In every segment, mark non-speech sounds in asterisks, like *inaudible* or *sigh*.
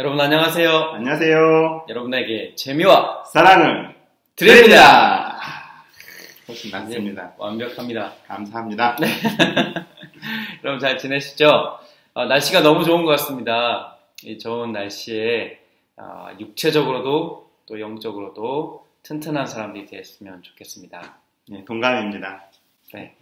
여러분 안녕하세요. 안녕하세요. 여러분에게 재미와 사랑을 드립니다. 훨씬 낫습니다. 네, 완벽합니다. 감사합니다. *laughs* 여러분 잘 지내시죠? 어, 날씨가 너무 좋은 것 같습니다. 이 좋은 날씨에 어, 육체적으로도 또 영적으로도 튼튼한 사람들이 됐으면 좋겠습니다. 네, 동감입니다. 네.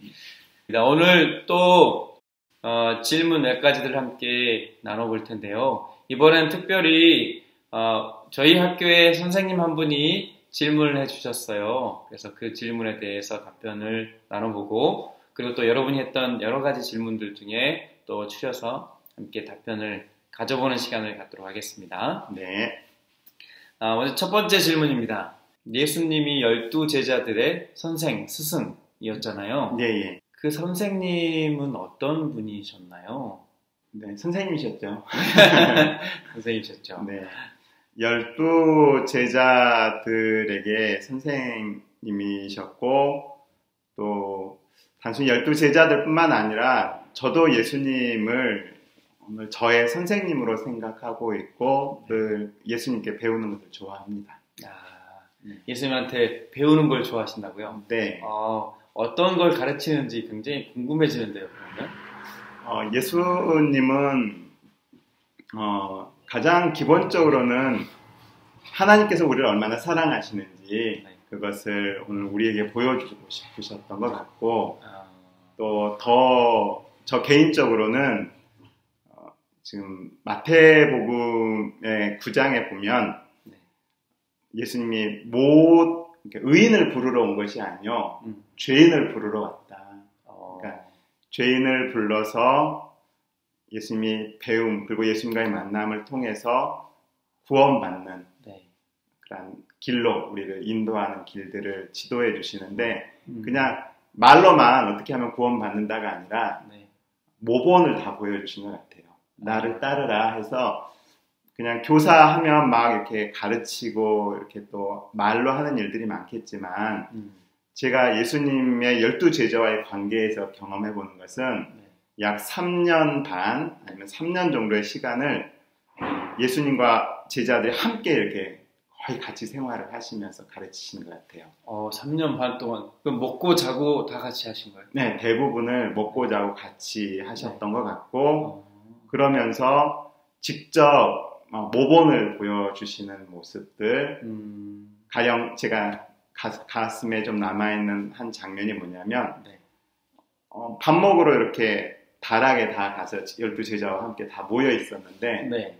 오늘 또 어, 질문 몇 가지들 함께 나눠볼 텐데요. 이번엔 특별히 어, 저희 학교의 선생님 한 분이 질문을 해주셨어요. 그래서 그 질문에 대해서 답변을 나눠보고 그리고 또 여러분이 했던 여러 가지 질문들 중에 또 추려서 함께 답변을 가져보는 시간을 갖도록 하겠습니다. 네. 아, 먼저 첫 번째 질문입니다. 예수님이 열두 제자들의 선생, 스승이었잖아요. 예, 예. 그 선생님은 어떤 분이셨나요? 네, 선생님이셨죠. *laughs* 선생님이셨죠. 네. 열두 제자들에게 선생님이셨고, 또, 단순히 열두 제자들 뿐만 아니라, 저도 예수님을 오늘 저의 선생님으로 생각하고 있고, 늘 예수님께 배우는 것을 좋아합니다. 아, 예수님한테 배우는 걸 좋아하신다고요? 네. 어, 어떤 걸 가르치는지 굉장히 궁금해지는데요, 그러면? 어, 예수님은 어, 가장 기본적으로는 하나님께서 우리를 얼마나 사랑하시는지 네. 그것을 오늘 우리에게 보여주고 싶으셨던 것 같고 아, 또더 저 개인적으로는 어, 지금 마태복음의 9장에 보면 네. 예수님이 못 의인을 부르러 온 것이 아니요 음. 죄인을 부르러 왔다. 죄인을 불러서 예수님이 배움 그리고 예수님과의 만남을 통해서 구원받는 네. 그런 길로 우리를 인도하는 길들을 지도해 주시는데 음, 그냥 말로만 어떻게 하면 구원받는다가 아니라 네. 모본을 다 보여주신 것 같아요. 나를 따르라 해서 그냥 교사하면 막 이렇게 가르치고 이렇게 또 말로 하는 일들이 많겠지만 음, 제가 예수님의 열두 제자와의 관계에서 경험해 보는 것은 네. 약 3년 반 아니면 3년 정도의 시간을 예수님과 제자들이 함께 이렇게 거의 같이 생활을 하시면서 가르치시는 것 같아요. 어, 3년 반 동안 그럼 먹고 자고 다 같이 하신 거예요? 네, 대부분을 먹고 자고 같이 하셨던 것 같고 어, 그러면서 직접 어, 모본을 보여주시는 모습들 음, 가령 제가 가, 슴에좀 남아있는 한 장면이 뭐냐면 네. 어, 밥 먹으러 이렇게 다락에 다 가서 열두 제자와 함께 다 모여 있었는데 네.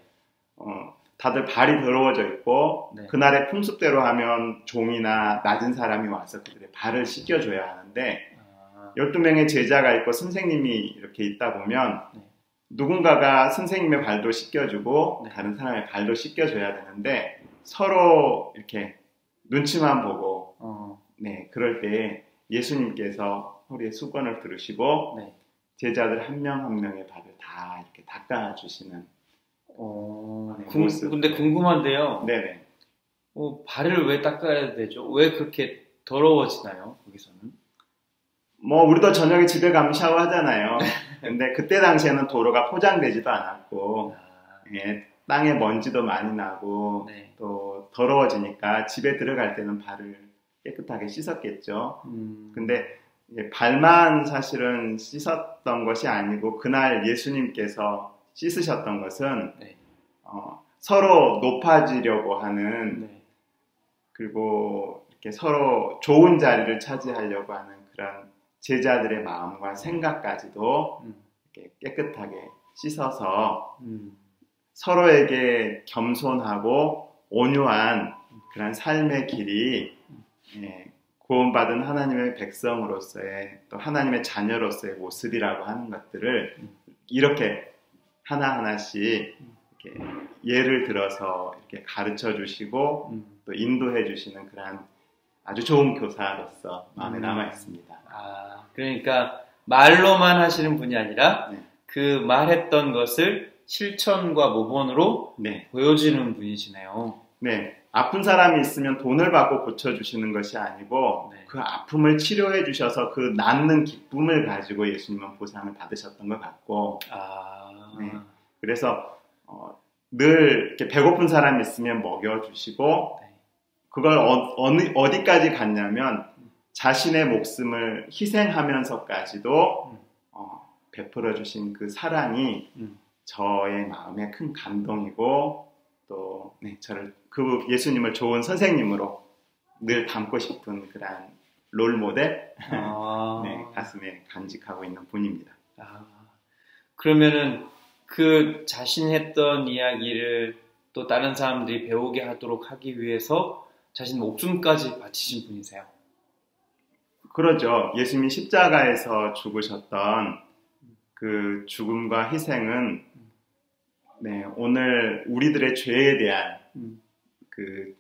어, 다들 발이 더러워져 있고 네. 그날의 풍습대로 하면 종이나 낮은 사람이 와서 그들의 발을 씻겨줘야 하는데 아, 12명의 제자가 있고 선생님이 이렇게 있다 보면 네. 누군가가 선생님의 발도 씻겨주고 네. 다른 사람의 발도 씻겨줘야 되는데 서로 이렇게 눈치만 보고 어, 네 그럴 때 예수님께서 우리의 수건을 들으시고 네. 제자들 한 명 한 명의 발을 다 이렇게 닦아 주시는 어, 네, 궁-. 근데 궁금한데요. 네네 어, 발을 왜 닦아야 되죠? 왜 그렇게 더러워지나요? 거기서는? 뭐 우리도 저녁에 집에 가면 샤워하잖아요. 근데 그때 당시에는 도로가 포장되지도 않았고 아, 예, 땅에 먼지도 많이 나고 네. 또 더러워지니까 집에 들어갈 때는 발을 깨끗하게 씻었겠죠. 음, 근데 발만 사실은 씻었던 것이 아니고 그날 예수님께서 씻으셨던 것은 네. 어, 서로 높아지려고 하는 네. 그리고 이렇게 서로 좋은 자리를 차지하려고 하는 그런 제자들의 마음과 생각까지도 음, 깨끗하게 씻어서 음, 서로에게 겸손하고 온유한 그런 삶의 길이 예, 구원받은 하나님의 백성으로서의 또 하나님의 자녀로서의 모습이라고 하는 것들을 이렇게 하나하나씩 이렇게 예를 들어서 이렇게 가르쳐 주시고 음. 또 인도해 주시는 그러한 아주 좋은 교사로서 마음에 음. 남아 있습니다. 아, 그러니까 말로만 하시는 분이 아니라 네. 그 말했던 것을 실천과 모본으로 네, 보여주는 분이시네요. 네. 아픈 사람이 있으면 돈을 받고 고쳐주시는 것이 아니고 네. 그 아픔을 치료해 주셔서 그 낫는 기쁨을 가지고 예수님은 보상을 받으셨던 것 같고 아, 네. 그래서 어, 늘 이렇게 배고픈 사람이 있으면 먹여주시고 네. 그걸 어, 어느, 어디까지 갔냐면 자신의 목숨을 희생하면서까지도 음. 어, 베풀어 주신 그 사랑이 음. 저의 마음에 큰 감동이고 또 네, 저를 그 예수님을 좋은 선생님으로 늘 닮고 싶은 그런 롤 모델 아, *laughs* 네, 가슴에 간직하고 있는 분입니다. 아, 그러면은 그 자신 했던 이야기를 또 다른 사람들이 배우게 하도록 하기 위해서 자신 목숨까지 바치신 분이세요. 그러죠. 예수님이 십자가에서 죽으셨던 그 죽음과 희생은 네, 오늘 우리들의 죄에 대한 음. 그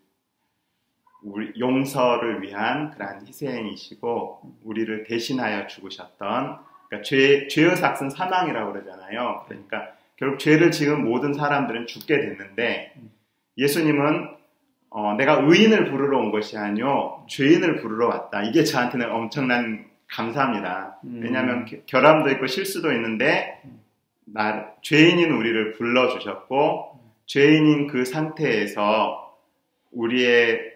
우리 용서를 위한 그러한 희생이시고 우리를 대신하여 죽으셨던 그러니까 죄 죄의 삭은 사망이라고 그러잖아요. 그러니까 결국 죄를 지은 모든 사람들은 죽게 됐는데 예수님은 어, 내가 의인을 부르러 온 것이 아니요 죄인을 부르러 왔다. 이게 저한테는 엄청난 감사합니다. 음. 왜냐하면 겨- 결함도 있고 실수도 있는데 나 죄인인 우리를 불러 주셨고 죄인인 그 상태에서 우리의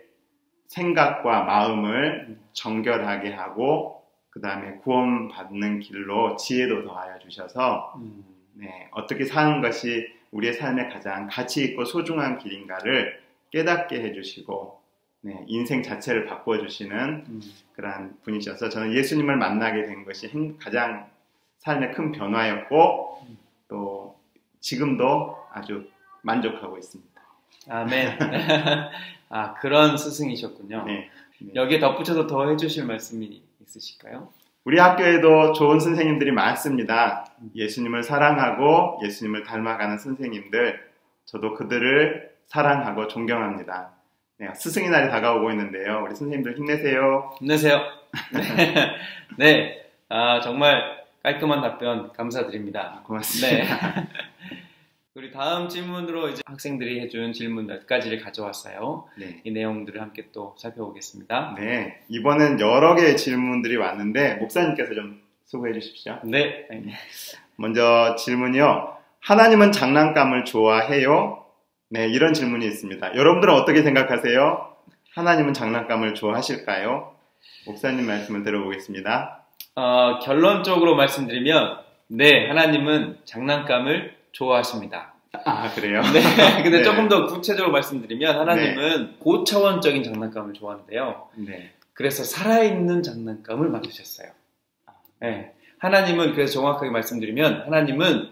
생각과 마음을 정결하게 하고 그 다음에 구원받는 길로 지혜도 더하여 주셔서 음, 네, 어떻게 사는 것이 우리의 삶에 가장 가치 있고 소중한 길인가를 깨닫게 해주시고 네, 인생 자체를 바꿔주시는 음. 그러한 분이셔서 저는 예수님을 만나게 된 것이 행- 가장 삶의 큰 변화였고 또 지금도 아주 만족하고 있습니다. 아멘. *laughs* 아 그런 스승이셨군요. 네. 네. 여기에 덧붙여서 더 해주실 말씀이 있으실까요? 우리 학교에도 좋은 선생님들이 많습니다. 예수님을 사랑하고 예수님을 닮아가는 선생님들, 저도 그들을 사랑하고 존경합니다. 네, 스승의 날이 다가오고 있는데요. 우리 선생님들 힘내세요. 힘내세요. 네. *laughs* 네. 아, 정말 깔끔한 답변 감사드립니다. 고맙습니다. 네. *laughs* 우리 다음 질문으로 이제 학생들이 해준 질문 몇 가지를 가져왔어요. 네. 이 내용들을 함께 또 살펴보겠습니다. 네, 이번엔 여러 개의 질문들이 왔는데 목사님께서 좀 소개해 주십시오. 네. 먼저 질문이요. 하나님은 장난감을 좋아해요? 네, 이런 질문이 있습니다. 여러분들은 어떻게 생각하세요? 하나님은 장난감을 좋아하실까요? 목사님 말씀을 들어보겠습니다. 어, 결론적으로 말씀드리면, 네, 하나님은 장난감을 좋아하십니다. 아, 그래요? 네. *laughs* 근데 네. 조금 더 구체적으로 말씀드리면, 하나님은 고차원적인 장난감을 좋아하는데요. 네. 그래서 살아있는 장난감을 만드셨어요. 네. 하나님은 그래서 정확하게 말씀드리면 하나님은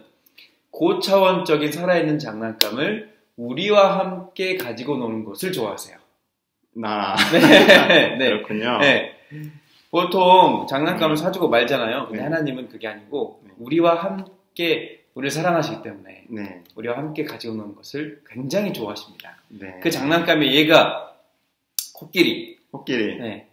고차원적인 살아있는 장난감을 우리와 함께 가지고 노는 것을 좋아하세요. 나, 네. 네. *laughs* 그렇군요. 네. 보통 장난감을 사주고 말잖아요. 근데 네. 하나님은 그게 아니고 네. 우리와 함께 우리를 사랑하시기 때문에 네, 우리와 함께 가지고 노는 것을 굉장히 좋아하십니다. 네. 그 장난감의 얘가 코끼리, 코끼리. 네.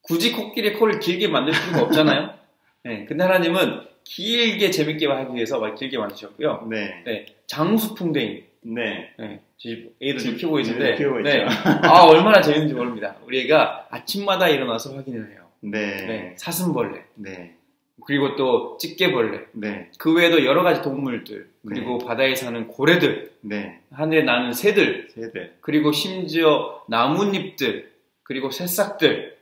굳이 코끼리의 코를 길게 만들 필요가 없잖아요. *laughs* 네. 근데 하나님은 길게 재밌게 하기 위해서 막 길게 만드셨고요. 네. 네. 장수풍뎅이. 네. 네. 집 애들 집- 키우고 있는데. 네, 키우고 네. 있죠. 아, 얼마나 재밌는지 모릅니다. 우리 애가 아침마다 일어나서 확인을 해요. 네. 네. 사슴벌레. 네. 그리고 또 집게벌레. 네. 그 외에도 여러 가지 동물들. 그리고 바다에 사는 고래들. 네. 하늘에 나는 새들. 세대. 그리고 심지어 나뭇잎들. 그리고 새싹들.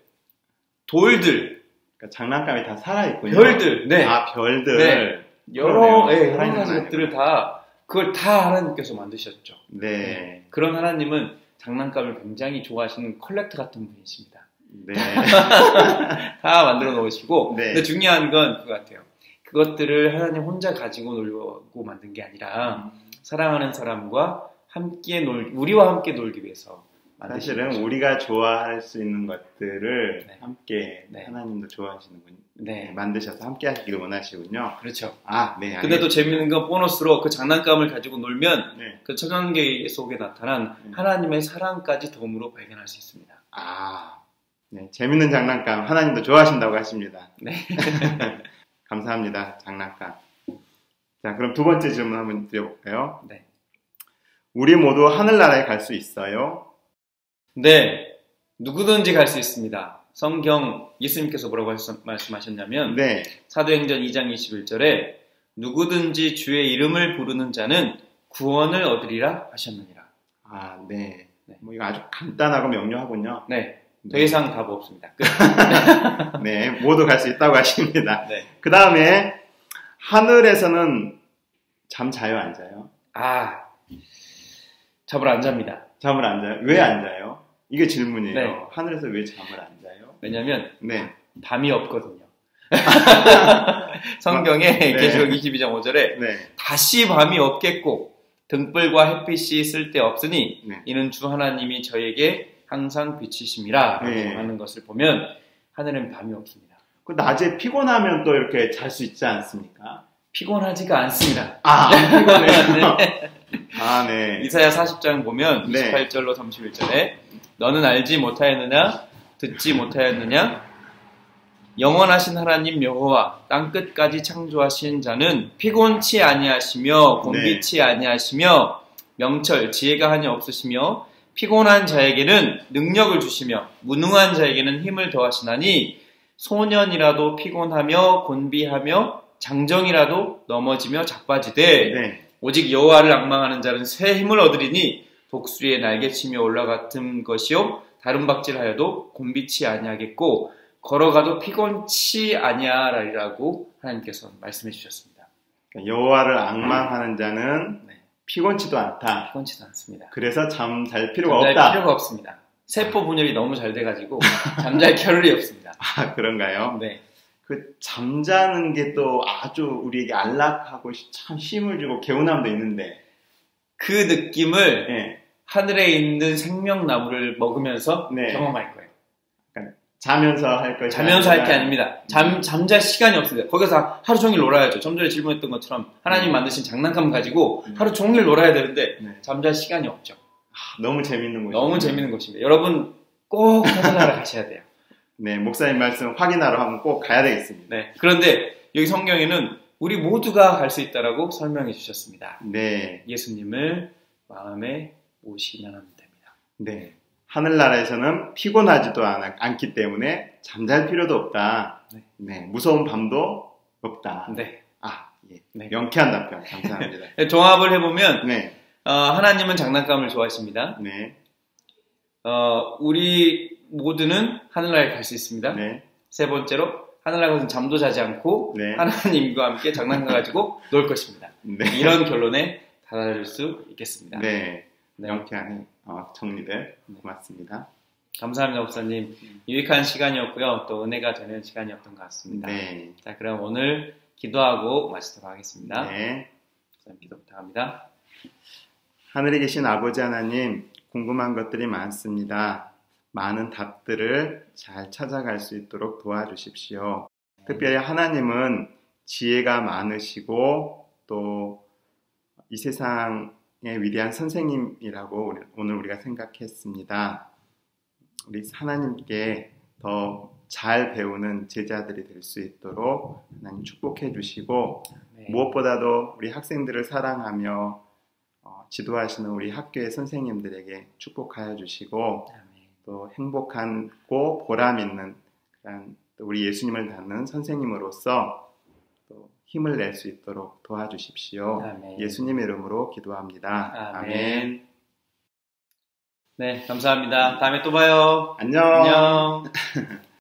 돌들. 그러니까 장난감이 다 살아있군요. 별들. 네. 아, 별들. 네. 여러. 예, 여러 살아있는 가지 거 것들을 다, 그걸 다 하나님께서 만드셨죠. 네. 그런 하나님은 장난감을 굉장히 좋아하시는 컬렉터 같은 분이십니다. 네. *laughs* 다 만들어 놓으시고, 네. 근데 중요한 건 그거 같아요. 그것들을 하나님 혼자 가지고 놀려고 만든 게 아니라, 사랑하는 사람과 함께 놀, 우리와 함께 놀기 위해서 사실은 거죠. 우리가 좋아할 수 있는 것들을 네. 함께 네. 하나님도 좋아하시는군. 네. 만드셔서 함께 하시기를 원하시군요. 그렇죠. 아, 네. 근데 또 알겠습니다. 재밌는 건 보너스로 그 장난감을 가지고 놀면 네. 그 천연계 속에 나타난 음. 하나님의 사랑까지 덤으로 발견할 수 있습니다. 아, 네. 재밌는 장난감 하나님도 좋아하신다고 하십니다. 네. *laughs* 감사합니다. 장난감. 자, 그럼 두 번째 질문 한번 드려볼까요? 네. 우리 모두 하늘나라에 갈 수 있어요? 네, 누구든지 갈 수 있습니다. 성경 예수님께서 뭐라고 말씀- 말씀하셨냐면 네. 사도행전 2장 21절에 누구든지 주의 이름을 부르는 자는 구원을 얻으리라 하셨느니라. 아, 네. 네. 뭐 이거 아주 간단하고 명료하군요. 네. 더 네. 이상 답 없습니다. 끝. *laughs* 네, 모두 갈 수 있다고 하십니다. 네. 그 다음에 하늘에서는 잠 자요, 안 자요? 아, 잠을 안 잡니다. 잠을 안 자요? 왜 네. 안 자요? 이게 질문이에요. 네. 하늘에서 왜 잠을 안 자요? 왜냐면 네. 밤이 없거든요. *laughs* 성경에 네. 계시록 22장 5절에 네. 다시 밤이 없겠고 등불과 햇빛이 쓸데 없으니 네. 이는 주 하나님이 저에게 항상 빛이심이라 네. 하는 것을 보면 하늘은 밤이 없습니다. 그 낮에 피곤하면 또 이렇게 잘 수 있지 않습니까? 피곤하지가 않습니다. 아, 안 피곤해요. 네. 아, 네. 이사야 40장 보면 네. 28절로 31절에 너는 알지 못하였느냐 듣지 못하였느냐 영원하신 하나님 여호와 땅 끝까지 창조하신 자는 피곤치 아니하시며 곤비치 네. 아니하시며 명철 지혜가 하니 없으시며 피곤한 자에게는 능력을 주시며 무능한 자에게는 힘을 더하시나니 소년이라도 피곤하며 곤비하며 장정이라도 넘어지며 자빠지되 네. 오직 여호와를 앙망하는 자는 새 힘을 얻으리니 독수리의 날개치며 올라감 같을 것이요 달음박질하여도 곤비치 아니하겠고 걸어가도 피곤치 아니하리라고 하나님께서 말씀해 주셨습니다. 그러니까 여호와를 앙망하는 자는 네. 피곤치도 않다. 피곤치도 않습니다. 그래서 잠 잘 필요가 잠잘 없다. 필요가 없습니다. 세포 분열이 너무 잘 돼가지고 잠잘 겨를이 없습니다. *laughs* 아, 그런가요? 네, 그 잠자는 게 또 아주 우리에게 안락하고 참 힘을 주고 개운함도 있는데, 그 느낌을 예. 하늘에 있는 생명나무를 먹으면서 네. 경험할 거예요. 자면서 할 것이 자면서 할 게 아닙니다. 잠, 잠잘 시간이 없습니다. 거기서 하루 종일 놀아야죠. 좀 전에 질문했던 것처럼 하나님 음. 만드신 장난감 가지고 음. 하루 종일 놀아야 되는데 네. 잠잘 시간이 없죠. 아, 너무 재밌는 거죠. 너무 재밌는 것입니다. 여러분 꼭 하늘나라 가셔야 돼요. *laughs* 네, 목사님 말씀 확인하러 한번 꼭 가야 되겠습니다. 네. 그런데 여기 성경에는 우리 모두가 갈 수 있다라고 설명해 주셨습니다. 네, 예수님을 마음에 하면 됩니다. 네. 하늘나라에서는 피곤하지도 않, 않기 때문에 잠잘 필요도 없다. 네. 네, 무서운 밤도 없다. 네. 아, 예. 네. 명쾌한 답변 감사합니다. *laughs* 종합을 해보면 네, 어, 하나님은 장난감을 좋아하십니다. 네, 어, 우리 모두는 하늘나라에 갈 수 있습니다. 네, 세 번째로 하늘나라 것은 잠도 자지 않고 네. 하나님과 함께 장난감 가지고 *laughs* 놀 것입니다. 네, 이런 결론에 달할 수 있겠습니다. 네. 네. 명쾌한 어, 정리들 네. 고맙습니다. 감사합니다, 목사님. 유익한 시간이었고요. 또 은혜가 되는 시간이었던 것 같습니다. 네, 자, 그럼 오늘 기도하고 마치도록 하겠습니다. 네. 목사님 기도 부탁합니다. 하늘에 계신 아버지 하나님, 궁금한 것들이 많습니다. 많은 답들을 잘 찾아갈 수 있도록 도와주십시오. 특별히 하나님은 지혜가 많으시고 또 이 세상의 위대한 선생님이라고 오늘 우리가 생각했습니다. 우리 하나님께 더 잘 배우는 제자들이 될 수 있도록 하나님 축복해 주시고 네. 무엇보다도 우리 학생들을 사랑하며 어, 지도하시는 우리 학교의 선생님들에게 축복하여 주시고 아멘. 또 행복하고 보람 있는 그런 또 우리 예수님을 닮는 선생님으로서 또 힘을 낼 수 있도록 도와주십시오. 아멘. 예수님의 이름으로 기도합니다. 아멘. 네, 감사합니다. 다음에 또 봐요. 안녕. 안녕. *laughs*